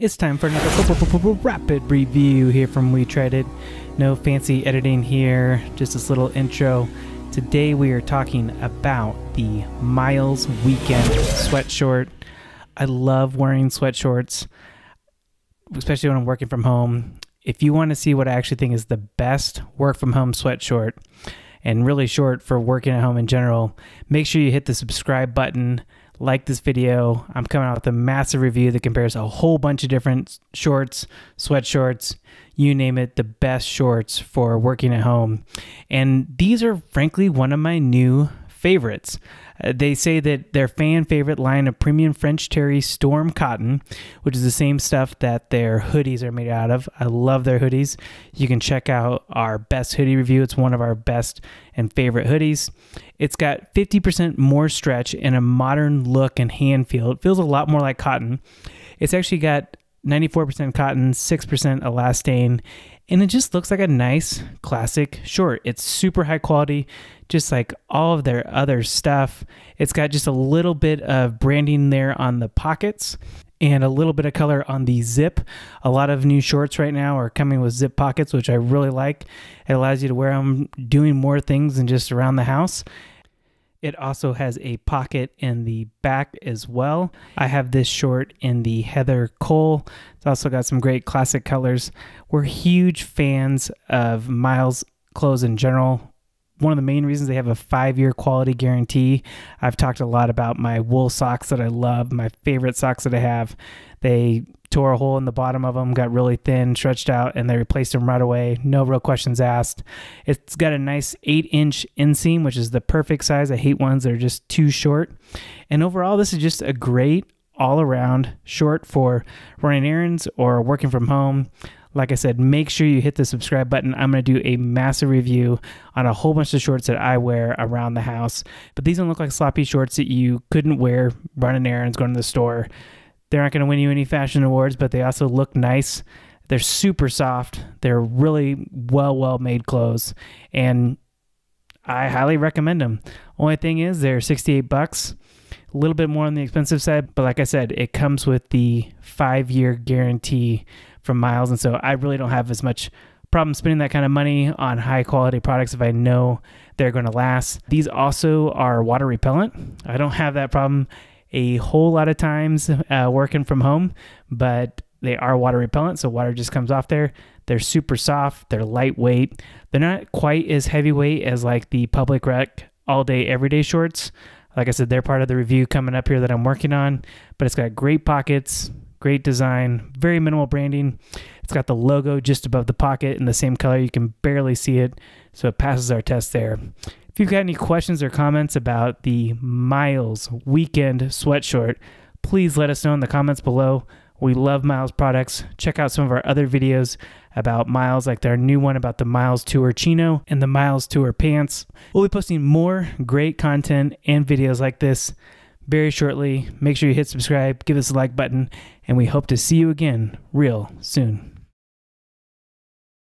It's time for another rapid review here from We Tried. No fancy editing here, just this little intro. Today we are talking about the Myles Weekend sweatshort. I love wearing sweatshorts, especially when I'm working from home. If you want to see what I actually think is the best work from home sweatshort, and really short for working at home in general, make sure you hit the subscribe button like this video. I'm coming out with a massive review that compares a whole bunch of different shorts, sweatshorts, you name it, the best shorts for working at home. And these are frankly one of my new favorites. Uh, they say that their fan favorite line of premium French Terry Storm Cotton, which is the same stuff that their hoodies are made out of. I love their hoodies. You can check out our best hoodie review. It's one of our best and favorite hoodies. It's got 50% more stretch and a modern look and hand feel. It feels a lot more like cotton. It's actually got 94% cotton, 6% elastane, and it just looks like a nice classic short. It's super high quality, just like all of their other stuff. It's got just a little bit of branding there on the pockets and a little bit of color on the zip. A lot of new shorts right now are coming with zip pockets, which I really like. It allows you to wear them doing more things than just around the house. It also has a pocket in the back as well. I have this short in the Heather Cole. It's also got some great classic colors. We're huge fans of Myles clothes in general. One of the main reasons they have a five year quality guarantee. I've talked a lot about my wool socks that I love, my favorite socks that I have. They tore a hole in the bottom of them, got really thin, stretched out, and they replaced them right away. No real questions asked. It's got a nice eight inch inseam, which is the perfect size. I hate ones that are just too short. And overall, this is just a great all around short for running errands or working from home. Like I said, make sure you hit the subscribe button. I'm going to do a massive review on a whole bunch of shorts that I wear around the house. But these don't look like sloppy shorts that you couldn't wear running errands, going to the store. They're not going to win you any fashion awards, but they also look nice. They're super soft. They're really well, well made clothes, and I highly recommend them. Only thing is, they're 68 bucks, a little bit more on the expensive side, but like I said, it comes with the five year guarantee from Myles, and so I really don't have as much problem spending that kind of money on high quality products if I know they're going to last. These also are water repellent. I don't have that problem a whole lot of times uh, working from home, but they are water repellent, so water just comes off there. They're super soft, they're lightweight. They're not quite as heavyweight as like the Public Rec all day everyday shorts. Like I said, they're part of the review coming up here that I'm working on, but it's got great pockets, great design, very minimal branding. It's got the logo just above the pocket in the same color. You can barely see it, so it passes our test there. If you've got any questions or comments about the Myles Weekend Sweatshort, please let us know in the comments below. We love Myles products. Check out some of our other videos about Myles, like their new one about the Myles Tour Chino and the Miles Tour pants. We'll be posting more great content and videos like this very shortly. Make sure you hit subscribe, give us a like button, and we hope to see you again real soon.